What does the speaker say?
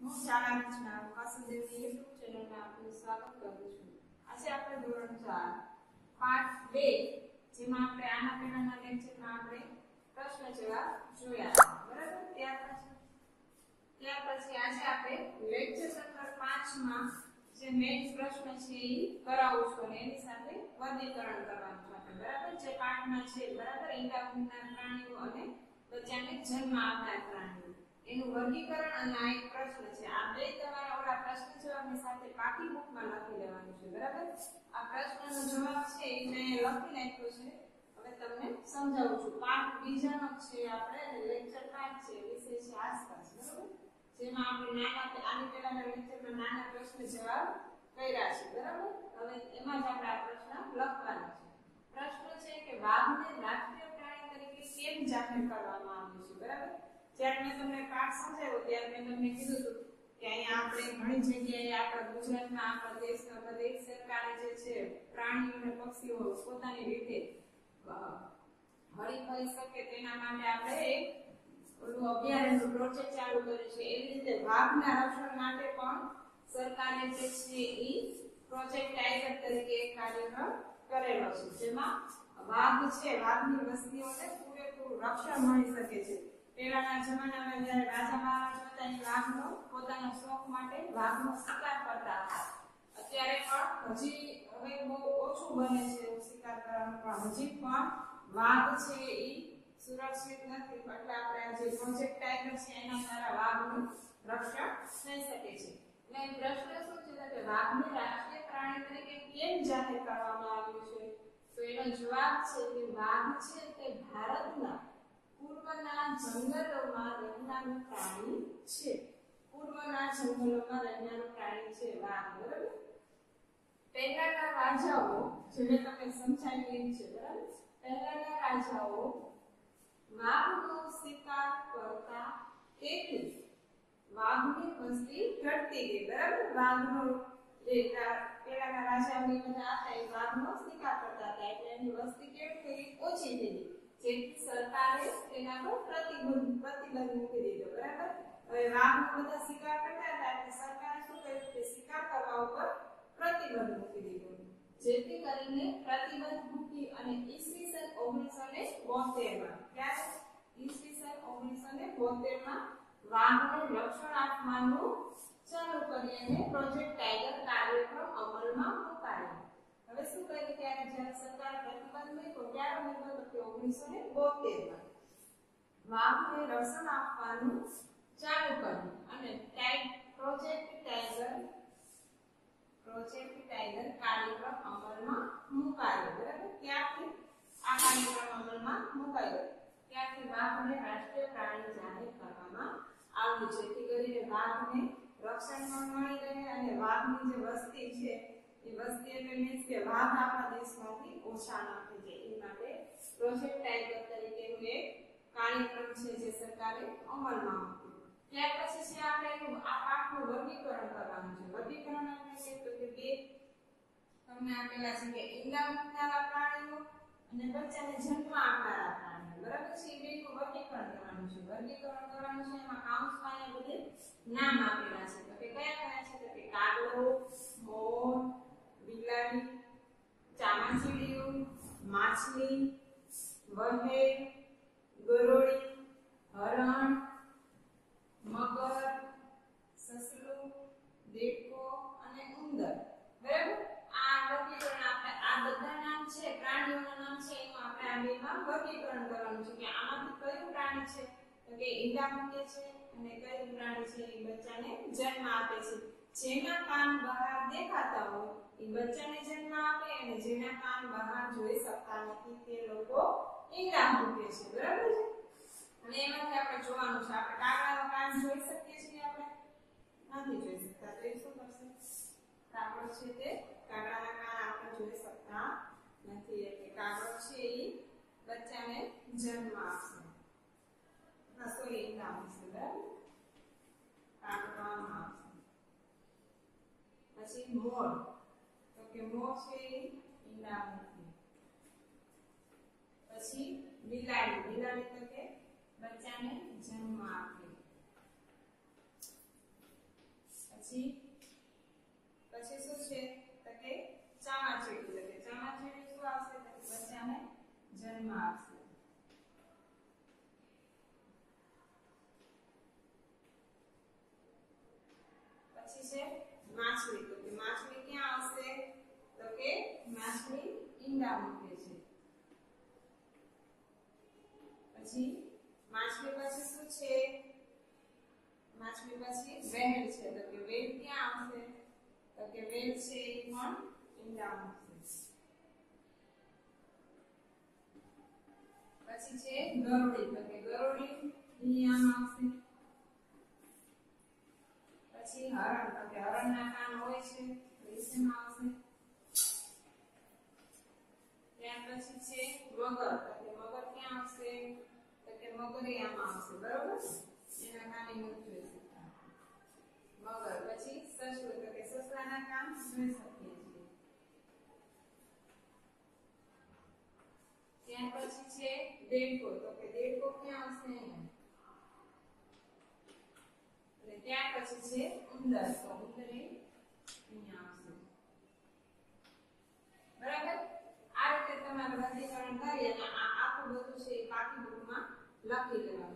હું શાળા રચના વાસુદેવની યુટ્યુબ ચેનલમાં આપનું સ્વાગત કરું છું. આજે આપણે ધોરણ 4 પાઠ 2 જેમાં આપણે આના પહેલાના લેક્ચરમાં આપણે પ્રશ્ન જવાબ જોયા બરાબર ત્યાર પછી આજે આપણે લેક્ચર નંબર 5 માં જે મેઇન પ્રશ્ન છે એ કરાવું છું અને એની સાથે વર્ગીકરણ કરવાનું આપણે બરાબર જે પાઠમાં છે બરાબર ઈંડા ઉડનાર પ્રાણીઓ અને બચ્ચાને જન્મ આપનાર પ્રાણીઓ એનું વર્ગીકરણ અને આ એક પ્રશ્ન છે. આ બે તમારા ઓલા પ્રશ્ન જવાબની સાથે પાકી બુકમાં લખી લેવાનું છે, બરાબર? આ પ્રશ્નનો જવાબ છે એ મેં લખી નાખ્યો છે. હવે તમને સમજાવું છું. પાઠ બીજાનો છે આપણે લેક્ચર પાઠ છે, વિષય છે આસપાસ, બરાબર? જેમાં આપણે નાના, આની પહેલાના લેક્ચરમાં નાના પ્રશ્ન જવાબ કર્યા છે, બરાબર? હવે એમાં જ આપણે આ પ્રશ્ન લખવાનો છે. પ્રશ્ન છે કે વાઘને રાષ્ટ્રીય પ્રાણી તરીકે કેમ જાહેર બરાબર જ્યારે મેં તમને પાઠ સમજાવ્યો ત્યારે મેં તમને કીધું હતું કે અહીંયા આપણે ઘણી જગ્યાએ આપણા ગુજરાતમાં આપણા દેશમાં બધે સરકારે જે છે, પ્રાણીઓ અને પક્ષીઓ પોતાની રીતે હરી ફરી શકે તેના માટે આપણે એક ઓલું અભયારણ્ય પ્રોજેક્ટ ચાલુ કર્યું છે. એવી રીતે વાઘના રક્ષણ માટે પણ સરકારે જે છે એ પ્રોજેક્ટ ટાઈગર તરીકે એક કાર્યક્રમ કરેલો છે. જેમાં વાઘ છે, વાઘની વસ્તીઓને પૂરેપૂરું રક્ષણ મળી શકે છે. જમાનામાં જ્યારે રાજા મહારાજ પોતાની વાઘનો, પોતાના શોખ માટે વાઘનો શિકાર કરતા હતા. અત્યારે પણ હજી હવે બહુ ઓછું બને છે શિકાર કરવાનું, પણ હજી પણ વાઘ છે એ સુરક્ષિત નથી. એટલે આપણે જે પ્રોજેક્ટ ટાઈગર છે એના દ્વારા વાઘનું રક્ષણ થઈ શકે છે. એટલે પ્રશ્ન શું છે કે વાઘને રાષ્ટ્રીય પ્રાણી તરીકે કેમ જાહેર કરવામાં આવ્યું છે? તો એનો જવાબ છે કે વાઘ છે તે ભારતના પૂર્વના જંગલોમાં રહેનારું પ્રાણી છે. પૂર્વના જંગલોમાં રહેનારું પ્રાણી છે વાઘ પહેલાના રાજાઓ, જેને તમે સમજાવી છે, બરાબર? પહેલાના રાજાઓ વાઘનો શિકાર કરતા તેથી વાઘની વસ્તી ઘટતી ગઈ, બરાબર? વાઘનો જે પહેલાના રાજાઓની બધા હતા, એ વાઘનો શિકાર કરતા હતા, એટલે એની વસ્તી કેવી થઈ? ઓછી થઈ ગઈ. જેથી સરકારે તેના પર પ્રતિબંધ પ્રતિબંધ મૂકી દીધો, બરાબર? હવે વાઘનો બધા શિકાર કરતા હતા એટલે સરકારે શું કર્યું કે શિકાર કરવા ઉપર પ્રતિબંધ મૂકી દીધો. જેથી કરીને પ્રતિબંધ મૂકી અને ઈસવીસન ઓગણીસો ને બોતેરમાં ક્યારે? ઈસવીસન ઓગણીસો ને બોતેરમાં વાહનો રક્ષણ આપવાનું ચાલુ કરી અને પ્રોજેક્ટ ટાઈગર કાર્યક્રમ અમલમાં મુકાયો. હવે શું કર્યું ત્યારે જ્યારે સરકાર પ્રતિબંધ મૂક્યો ત્યારે મૂક્યો તો કે ઓગણીસો ને બોતેરમાં વાઘને રક્ષણ આપવાનું ચાલુ કર્યું. અને પ્રોજેક્ટ ટાઈગર પ્રોજેક્ટ ટાઈગર કાર્યક્રમ અમલમાં મુકાયો. બરાબર? ત્યારથી આ કાર્યક્રમ અમલમાં મુકાયો. ત્યારથી વાઘને રાષ્ટ્રીય પ્રાણી જાહેર કરવામાં આવ્યું. જેથી કરીને વાઘને રક્ષણ પણ મળી રહે અને વાઘની જે વસ્તી છે એ વસ્તી એટલે મીન્સ કે વાઘ આપણા દેશમાંથી ઓછા ન થઈ જાય. એ માટે પ્રોજેક્ટ ટાઈગર તરીકેનું એક કાર્યક્રમ છે જે સરકારે અમલમાં ત્યાર પછી છે આપણે આ પાકનું વર્ગીકરણ કરવાનું છે. વર્ગીકરણ આપણે છે તો કે બે તમને આપેલા છે કે ઈંડા મૂકનારા પ્રાણીઓ અને બચ્ચાને જન્મ આપનારા પ્રાણીઓ. બરાબર છે? એ બેનું વર્ગીકરણ કરવાનું છે. વર્ગીકરણ કરવાનું છે, એમાં કાઉન્સમાં અહીંયા બધે નામ આપેલા છે. તો કે કયા કયા છે? તો કે કાગડો માછલી વહેર ગરોળી, હરણ, મગર, સસલું, દેડકો અને ઉંદર. બરાબર આ વર્ગીકરણ આપણે, આ બધા નામ છે, પ્રાણીઓના નામ છે, એનું આપણે આ બેમાં વર્ગીકરણ કરવાનું છે કે આમાંથી કયું પ્રાણી છે? તો કે ઈંડા મૂકે છે અને કયું પ્રાણી છે એ બચ્ચાને જન્મ આપે છે. જેના કાન બહાર દેખાતા હોય એ બચ્ચાને જન્મ આપે અને જેના કાન બહાર જોઈ શકતા નથી તે લોકો ઈંડા મૂકે છે. બરાબર છે? અને એમાંથી આપણે જોવાનું છે. આપણે કાગડાનો કાન જોઈ શકીએ છીએ આપણે? નથી જોઈ શકતા. તો એ શું કરશે? કાગડો છે તે કાગડાના કાન આપણે જોઈ શકતા નથી. એટલે કાગડો છે એ બચ્ચાને જન્મ આપશે. સોરી ઈંડા મૂકશે બરાબર કાગડો આમ આપશે પછી મોર તો કે મોર છે એ ઈંડા મૂકે પછી બિલાડી બિલાડી તો કે બચ્ચાને જન્મ આપે પછી પછી શું છે તો કે ચામાચીડી તો કે ચામાચીડી શું આવશે તો કે બચ્ચાને જન્મ આપશે પછી છે માછલી તો કે માછલી ક્યાં આવશે તો કે માછલી ઈંડા મૂકે છે પછી માછલી પછી શું છે માછલી પછી વેલ છે. તો કે વેલ ક્યાં આવશે તો કે વેલ છે એ પણ ઈંડા આવશે પછી છે ગરોળી. તો કે ગરોળી અહીંયા આવશે પછી હરણ. તો કે હરણના કાન હોય છે તો આવશે ત્યાર પછી છે મગર. તો કે મગર ક્યાં આવશે તો કે મગર આમાં આવશે બરોબર? એના કાને મૂકવું છે. મગર પછી સસલું તો કે સસલાના કાન જોઈ શકીએ છીએ ત્યાર પછી છે દેડકો તો કે દેડકો ક્યાં આવશે અહીંયા અને ત્યાર પછી છે ઉંદર તો ઉંદર એ અહીંયા આવશે બરાબર આ રીતે તમારે વર્ગીકરણ કરી અને આ આખું બધું છે એ પાકી બુકમાં લખી લેવાનું છે